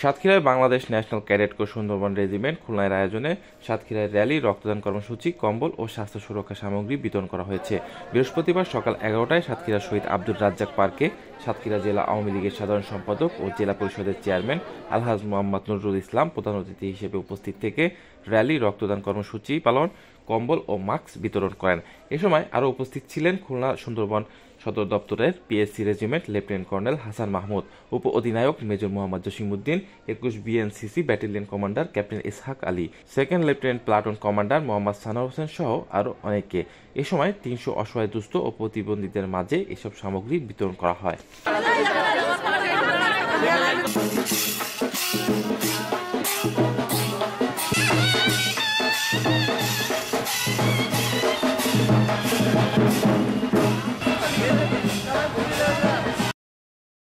সাতক্ষীরায় Bangladesh national cadet corps Sundarban regiment খুলনার আয়োজনে সাতক্ষীরায় র্যালি, রক্তদান কর্মসূচি, কম্বল ও স্বাস্থ্য সুরক্ষা সামগ্রী বিতরণ করা হয়েছে। বৃহস্পতিবার সকাল এগারোটায় সাতক্ষীরা শহীদ আব্দুর রাজ্জাক পার্কে সাতক্ষীরা জেলা আওয়ামী লীগের সাধারণ সম্পাদক ও জেলা পরিষদের চেয়ারম্যান আলহাজ মোহাম্মদ নজরুল ইসলাম প্রধান অতিথি হিসেবে উপস্থিত থেকে র্যালি, রক্তদান কর্মসূচি পালন, কম্বল ও মাস্ক বিতরণ করেন। এ সময় আরও উপস্থিত ছিলেন খুলনা সুন্দরবন সদর দপ্তরের PSC regiment lieutenant colonel Hasan Mahmud উপ অধিনায়ক মেজর মোহাম্মদ জসিমউদ্দিন একুশ BNCC battalion commander captain Ishaq Ali, second lieutenant platoon commander Mohammad Sanar Hossain সহ আরও অনেকে। এ সময় তিনশো অসহায় দুস্থ ও প্রতিবন্ধীদের মাঝে এসব সামগ্রী বিতরণ করা হয়। Thank